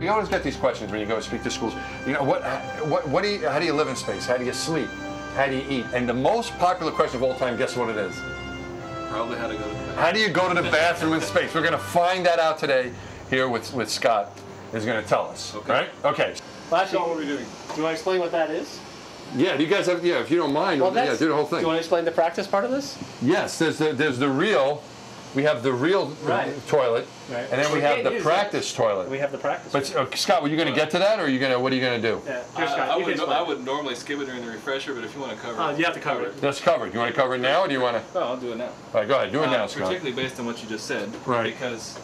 You always get these questions when you go and speak to schools. You know, what, what, what do you, how do you live in space? How do you sleep? How do you eat? And the most popular question of all time, guess what it is? Probably how to go to bed. How do you go to the bathroom in space? We're going to find that out today here with, with Scott is going to tell us. Okay. Right? Okay. Well, actually, what are we doing? do you want to explain what that is? Yeah, do you guys have, yeah, if you don't mind, Well, yeah, do the whole thing. Do you want to explain the practice part of this? Yes, there's the, there's the real, we have the real Right. toilet, Right. and then we We have can't the use practice toilet. We have the practice. But uh, Scott, were you going to get to that, or are you going to, what are you going to do? yeah, I, here, Scott, I you would, can no- I would normally skip it during the refresher, but if you want to cover Uh, it. you have to cover it. That's covered. You want to cover it now, or do you want to? Oh, I'll do it now. All right, go ahead. Do it Uh, now, Scott. particularly based on what you just said. Right. Because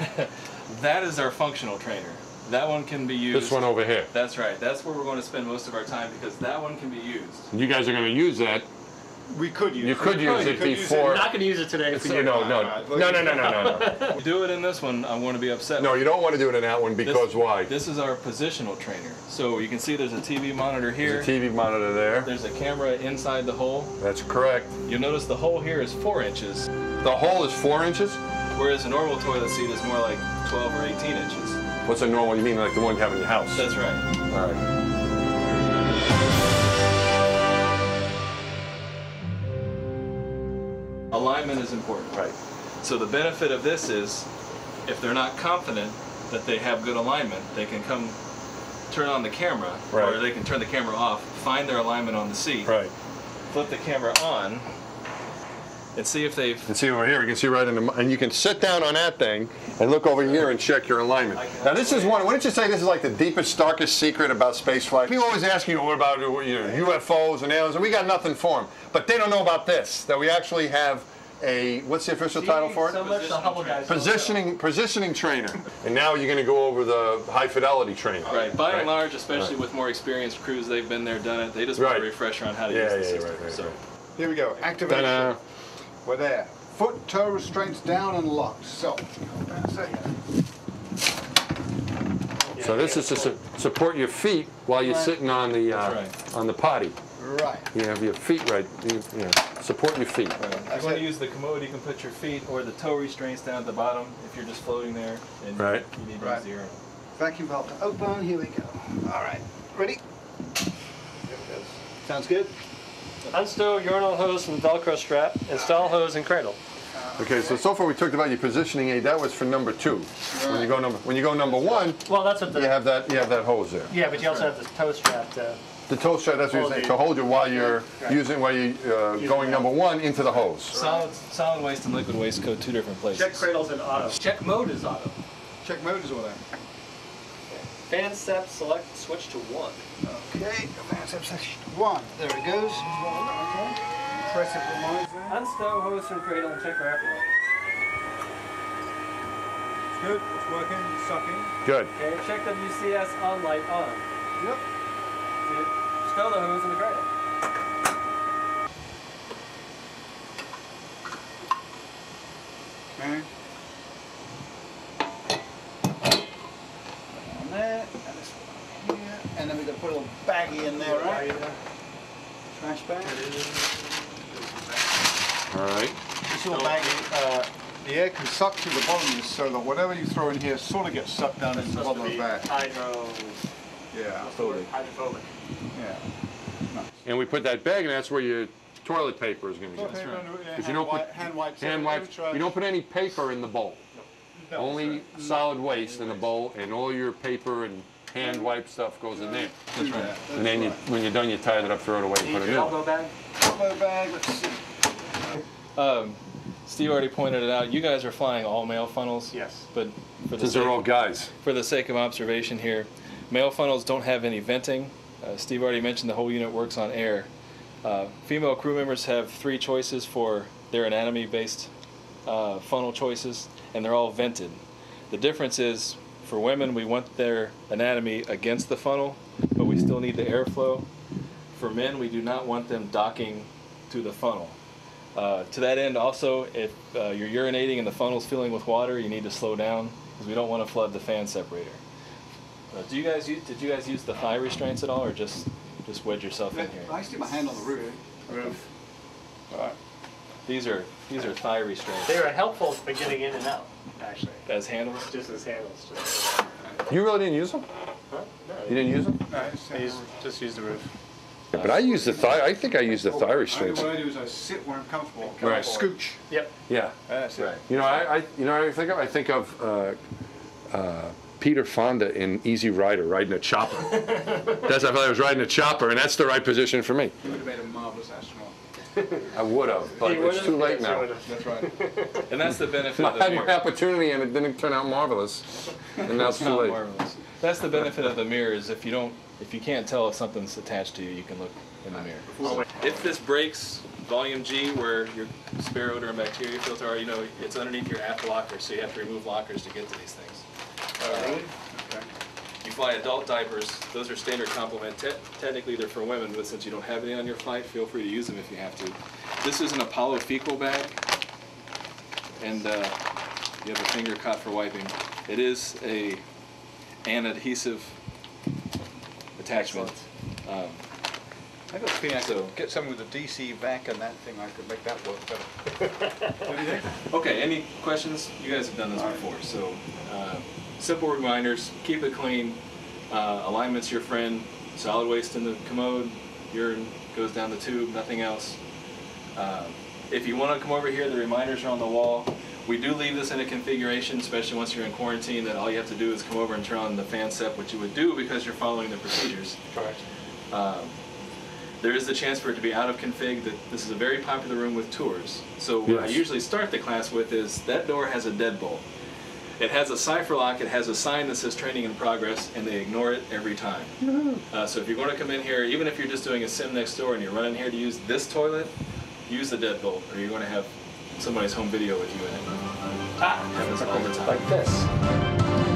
that is our functional trainer. That one can be used. This one over here. That's right. That's where we're going to spend most of our time because that one can be used. You guys are going to use that. We could use You it. could use it could use before. We're not going to use it today. For You you. know, no, no, no, no, no, no, no. Do it in this one, I'm going to be upset. No, you don't want to do it in that one This- because why? This is our positional trainer. So you can see there's a TV monitor here. There's a TV monitor there. There's a camera inside the hole. That's correct. You'll notice the hole here is four inches, The hole is four inches. whereas a normal toilet seat is more like 12 or 18 inches. What's a normal? You mean like the one you have in your house? That's right. All right. Alignment is important. Right. So the benefit of this is, if they're not confident that they have good alignment, they can come turn on the camera, Right. or they can turn the camera off, find their alignment on the seat, Right. flip the camera on, and see if they've. And see over here, you can see right in the, and you can sit down on that thing and look over here and check your alignment. Now this is one, wouldn't you say this is like the deepest, darkest secret about space flight? People always ask you, what about uh, you know, UFOs and aliens, and we got nothing for them. But they don't know about this, that we actually have a, what's the official title for So it? much the Hubble guys. Positioning, positioning trainer. And now you're gonna go over the high fidelity training. Right. By Right. and large, especially Right. with more experienced crews, they've been there, done it. They just want a refresher on how to Yeah, use the yeah, system. right, right, so. right. Here we go. Activation. Ta-da. We're there. Foot toe restraints down and locked. So, that's it. So this is to su- support your feet while you're sitting on the, uh, That's on the potty. Right. You have your feet right, you, you know, support your feet. If you want to use the commode, you can put your feet or the toe restraints down at the bottom if you're just floating there and Right. you need to Right. use the. Vacuum valve to open. Here we go. All right. Ready? There it Sounds good? Unstow urinal hose from Velcro strap. Install hose and cradle. Uh, okay, so so far we talked about your positioning aid. That was for number two. When you go number when you go number one, Well, that's what the. you have that you have that hose there. yeah, but you also have the toe strap to. The toe strap. That's what you're saying. To hold you while you're Right. using while you uh, going number one into the hose. Solid, solid waste and liquid waste go two different places. Check cradles and auto. Check mode is auto. Check mode is what Fan sep select switch to one. Okay. fan sep section one. There it goes. Okay. Press it reminds me. Unstow hose from cradle and check for afterlight. It's good. It's working. It's sucking. Good. Okay, check WCS on light on. Yep. See, Stow the hose in the cradle. Okay. On there, and this one here, and then we're gonna put a little baggie in there, right? Trash bag. All right. This little baggie, uh, the air can suck through the bottom of this so that whatever you throw in here sort of gets sucked down into the bottom of the bag. hydro. Yeah, Hydrophobic. yeah. And we put that bag, and that's where your toilet paper is going to go. Okay, Because hand you don't put hand wipes. hand every- every wipes. You don't put any paper in the bowl. No, Only right. solid waste in the bowl, and all your paper and hand wipe stuff goes in there. Do that, that's And then you, when you're done, you tie it up, throw it away, and put it in. Elbow bag. Elbow bag, let's see. Um, Steve already pointed it out. You guys are flying all male funnels. Yes. But for the Since sake, they're all guys. for the sake of observation here, male funnels don't have any venting. Uh, Steve already mentioned the whole unit works on air. Uh, female crew members have three choices for their anatomy-based uh, funnel choices, and they're all vented. The difference is, for women, we want their anatomy against the funnel, but we still need the airflow. For men, we do not want them docking to the funnel. Uh, to that end, also, if uh, you're urinating and the funnel's filling with water, you need to slow down because we don't want to flood the fan separator. Uh, do you guys use, did you guys use the thigh restraints at all, or just just wedge yourself in here? I stick my hand on the roof. Roof. All right. These are these are thigh restraints They are helpful for getting in and out, actually. as handles. Just as handles. Just You really didn't use them? Huh? No. You didn't use them? No, it's- I use, just use the roof. But I use the thigh, I think I use the thigh I- restraints. What I do is I sit where I'm comfortable. Right. Scooch. Yep. Yeah. That's it. You know, I, I, you know, what I think of, I think of, uh, uh, Peter Fonda in Easy Rider riding a chopper. That's, I thought I was riding a chopper, and that's the right position for me. You would have made a marvelous astronaut. I would have, but He it's would've- too late now. That's right. And that's the benefit I of the had my mirror. opportunity and it didn't turn out marvelous, and now it's It's too late. marvelous. That's the benefit of the mirror is if you don't, if you can't tell if something's attached to you, you can look in the mirror. If this breaks, volume G, where your spare odor and bacteria filter are, you know, it's underneath your aft locker, so you have to remove lockers to get to these things. Okay. You fly adult diapers, those are standard complement. Te- technically, they're for women, but since you don't have any on your flight, feel free to use them if you have to. This is an Apollo fecal bag, and uh, you have a finger cot for wiping. It is a an adhesive attachment. Um, I got a I So- get someone with a DC vac and that thing, I could make that work better. What do you think? Okay, any questions? You guys have done this before, so uh, simple reminders, keep it clean, uh, alignment's your friend, solid waste in the commode, urine goes down the tube, nothing else. Um, If you want to come over here, the reminders are on the wall. We do leave this in a configuration, especially once you're in quarantine, that all you have to do is come over and turn on the fan sep, which you would do because you're following the procedures. Correct. Um, there is the chance for it to be out of config. That this is a very popular room with tours. So what I usually start the class with is that door has a deadbolt. It has a cipher lock. It has a sign that says training in progress, and they ignore it every time. Uh, so if you're going to come in here, even if you're just doing a sim next door and you're running here to use this toilet, use the deadbolt, or you're going to have somebody's home video with you in it. Ah, happens all the time. Like this.